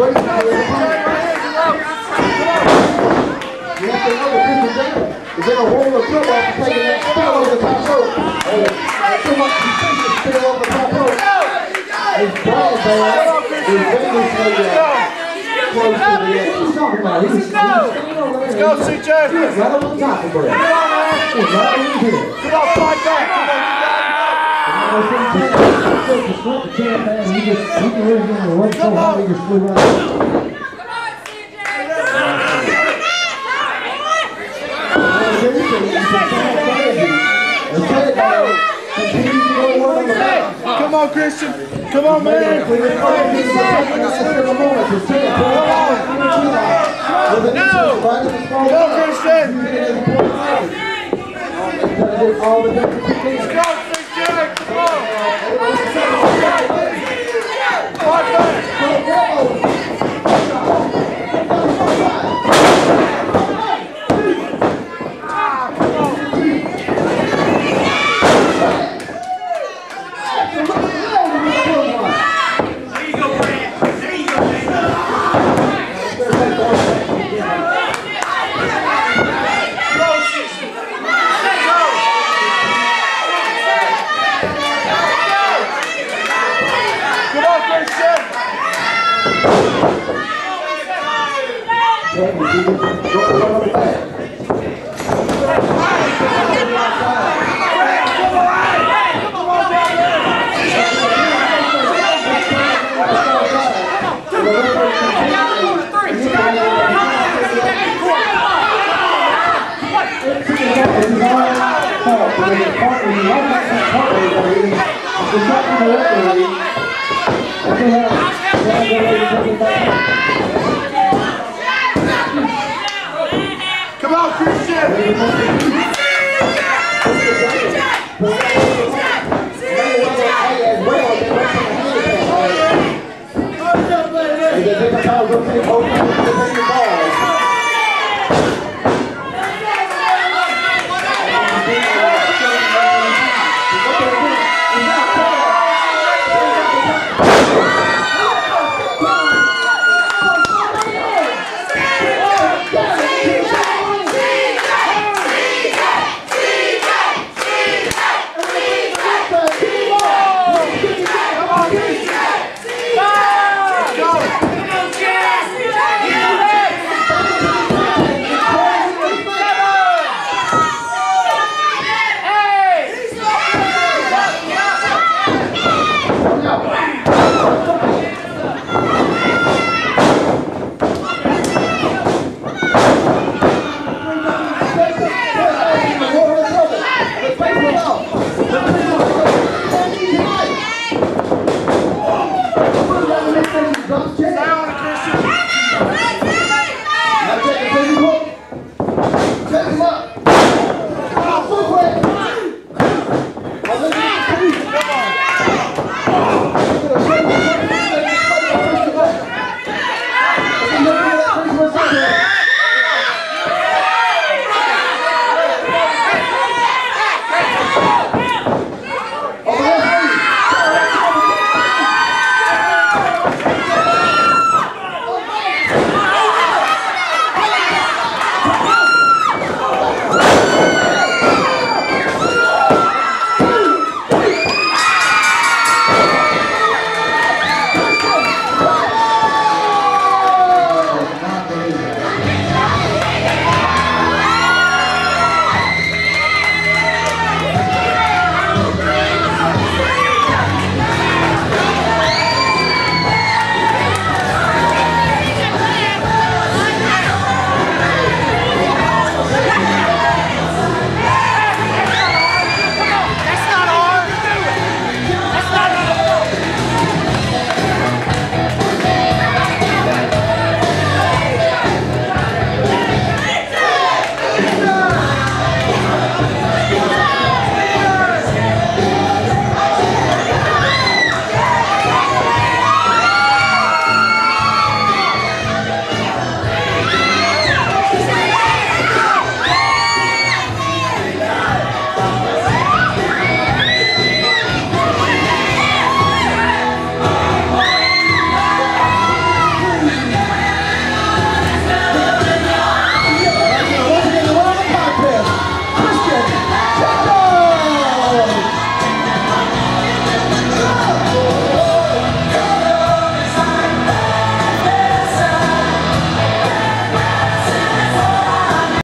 Is in a wall of football for taking that spill over the top rope. And too much decision spill over the top rope. His ball band is dangerously close to the edge. He's talking about it. He's standing over. Go, CJ. He right on top of it. He's right over here. Come on, fight back. Come on, you got just, he can really get in the just. Come on, Christian. Come on, man. No! Go, Christian. The Go, Come on, Christian.